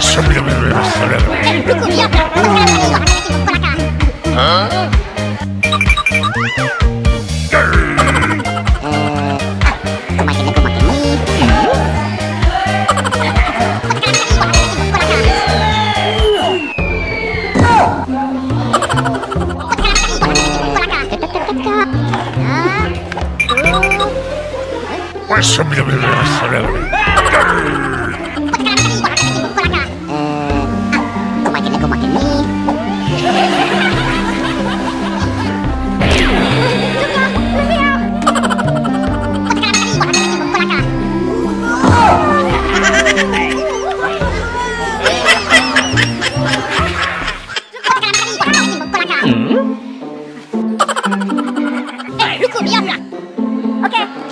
worship yeah ok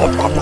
Oh,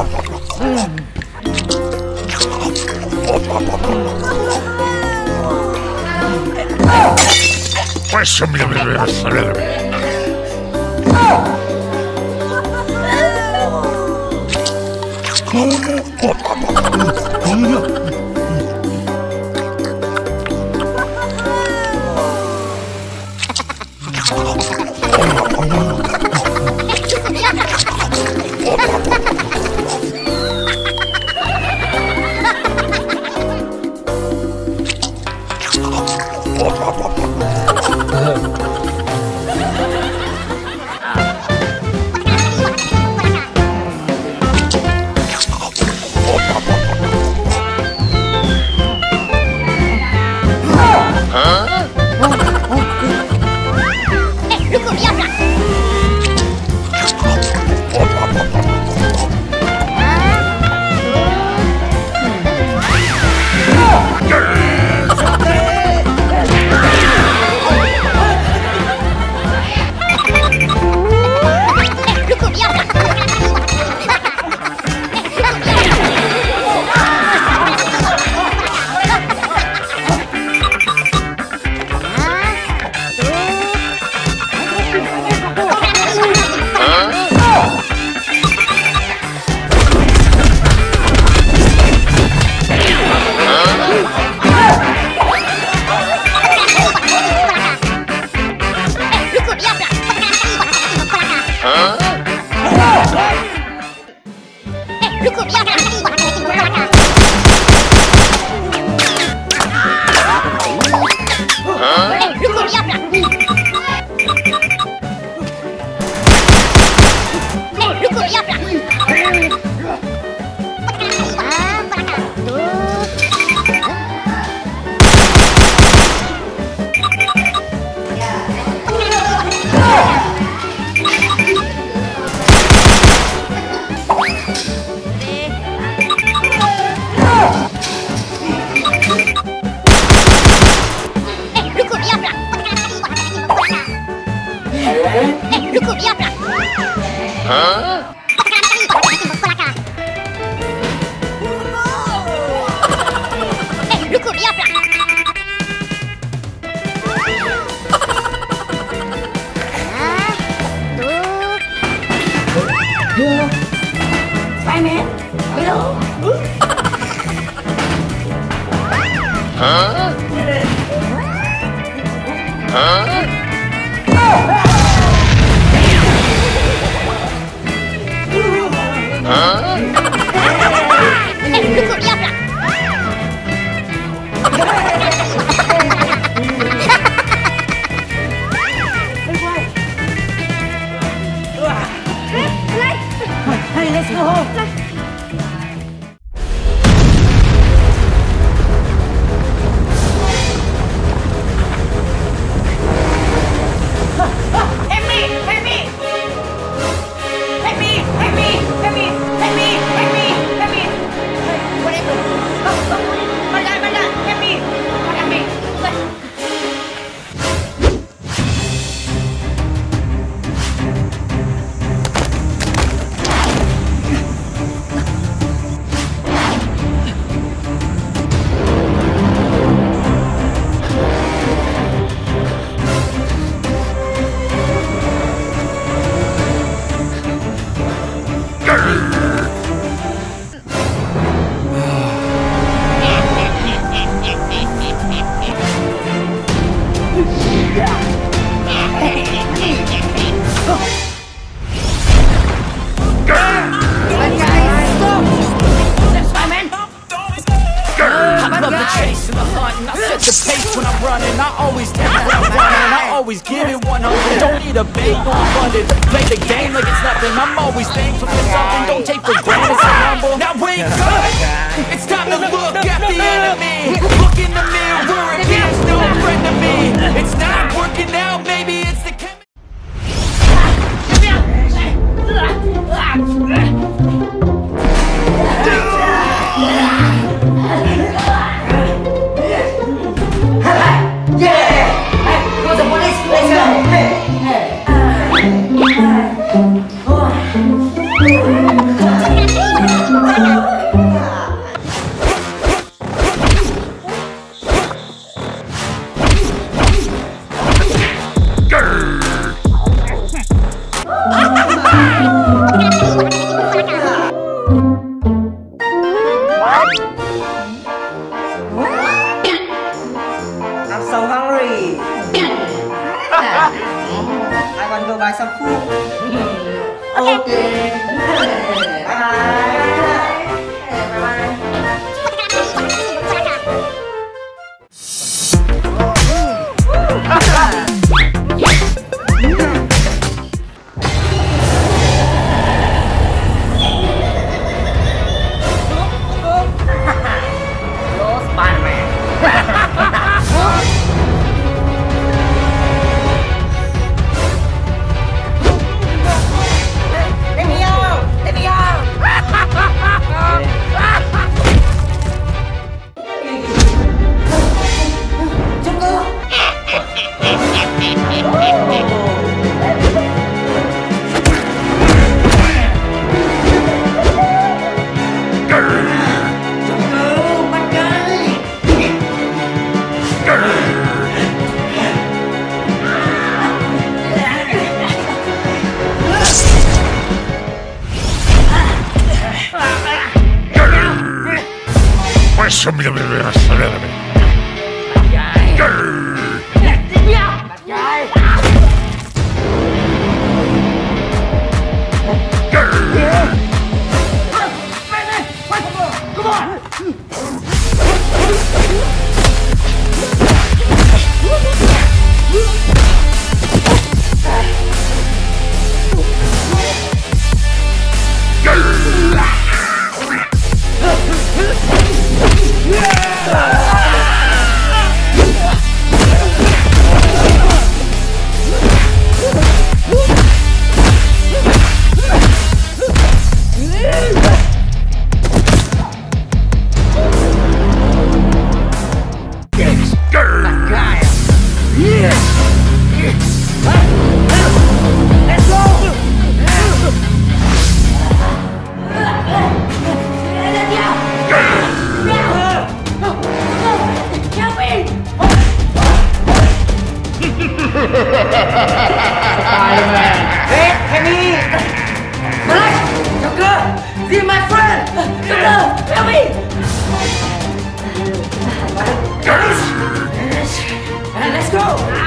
Uh,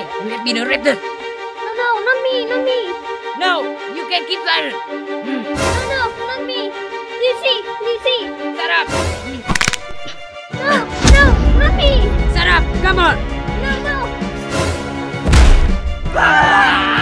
Why? Let me no raptor. No, no, not me, not me. No, you can keep silent. Mm. No, no, not me. You see, you see. Shut up. No, no, not me. Shut up. Come on. No, no. Ah!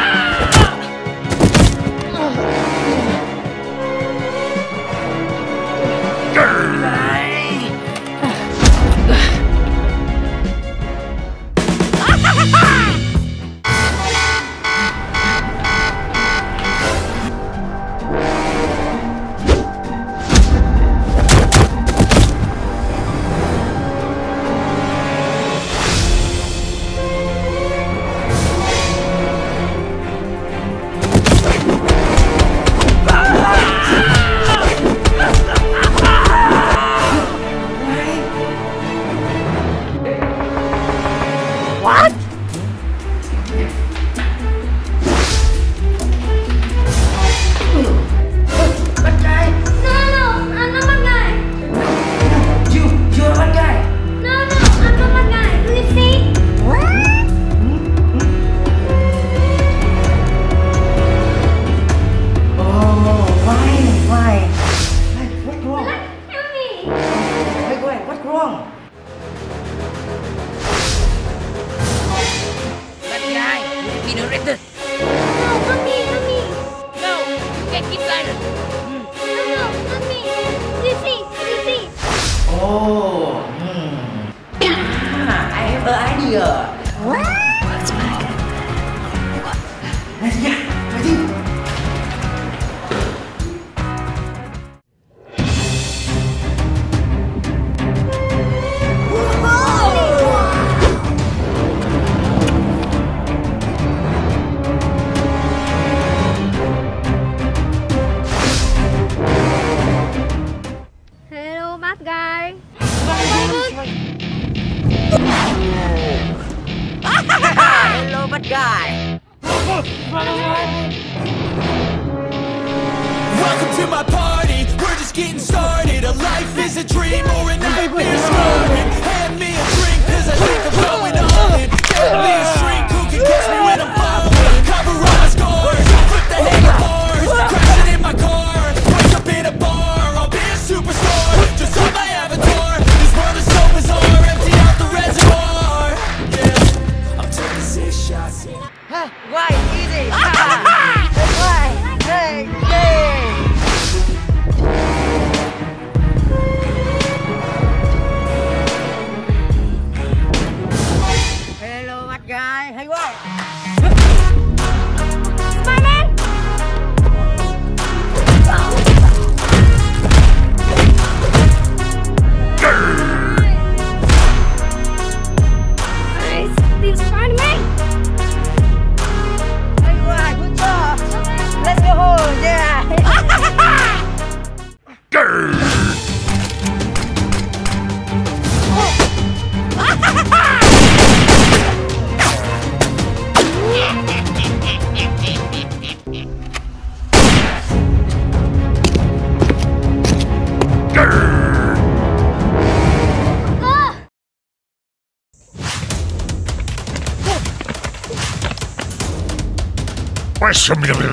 Eso, mira, mira,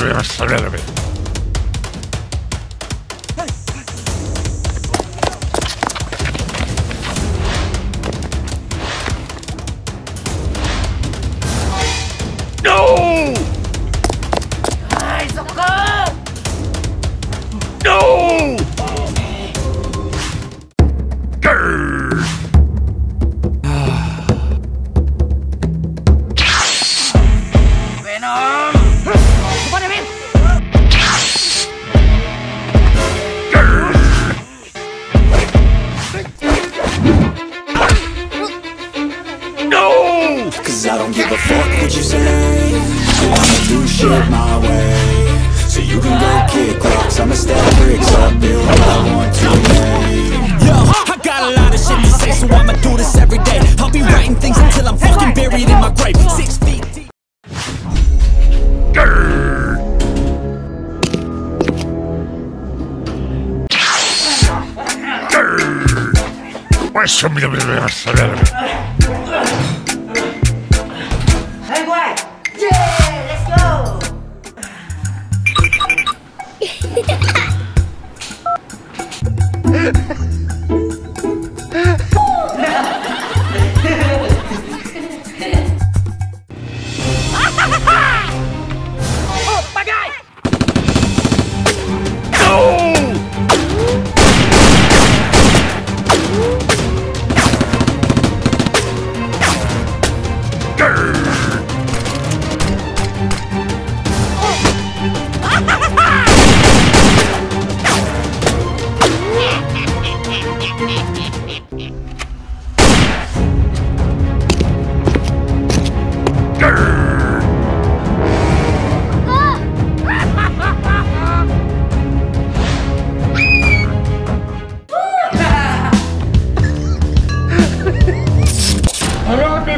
mira. Eso, mira, mira, mira, mira.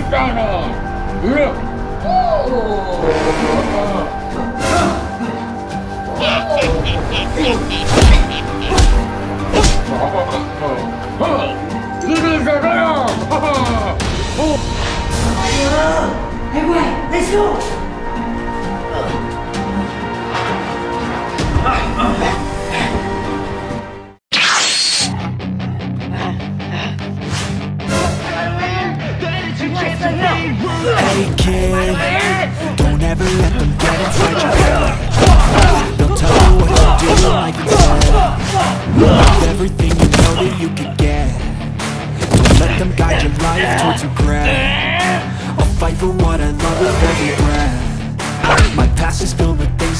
It is a venom. Hey, boy, let's go.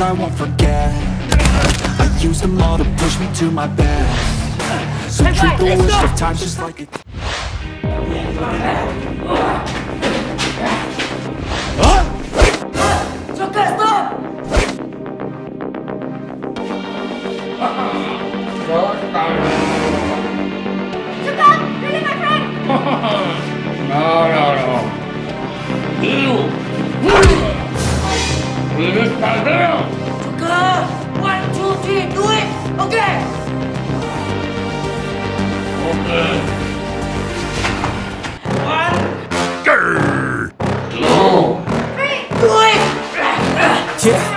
I won't forget I use them all to push me to my best So treat the worst of times just like it Joker, stop! Zuko, really, my friend? No, no, no. You! It is my venom! One, two, three, do it! Okay! Okay. One, Grr. two, do it! Yeah.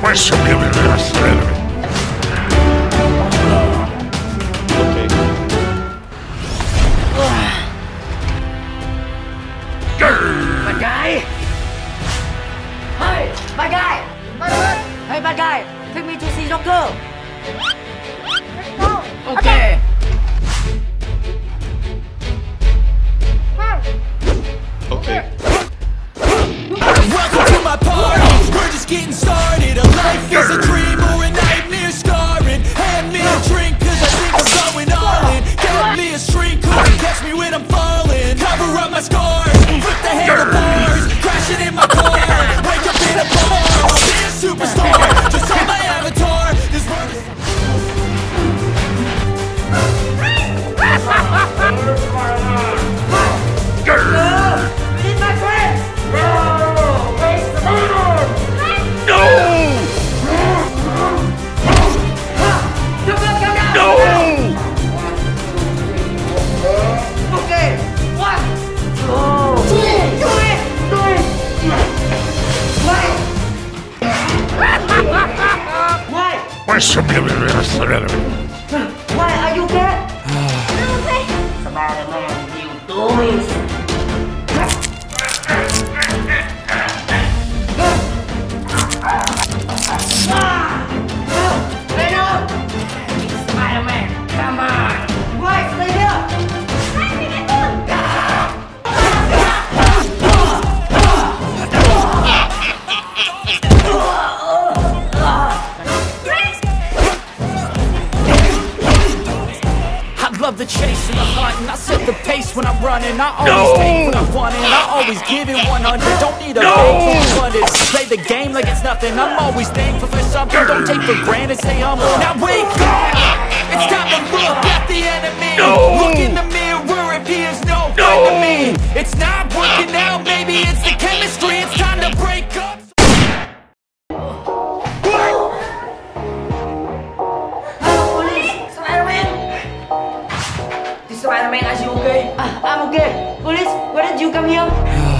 Questo mi aveva strada. Bad guy! Hey, guy! Hey, bad guy! Take me to see Joker! Okay! I always take what I want and I always give it 100 Don't need a bank funded. Play the game like it's nothing. I'm always thankful for something. Don't take for granted, stay humble Now wake up! It's time to look at the enemy. Look in the mirror if he is no no. friend to me. It's not working out, maybe it's the chemistry. It's time to break up. Hello, police! Spider-Man! This Spider-Man, are you Ah, I'm okay. Police, why did you come here?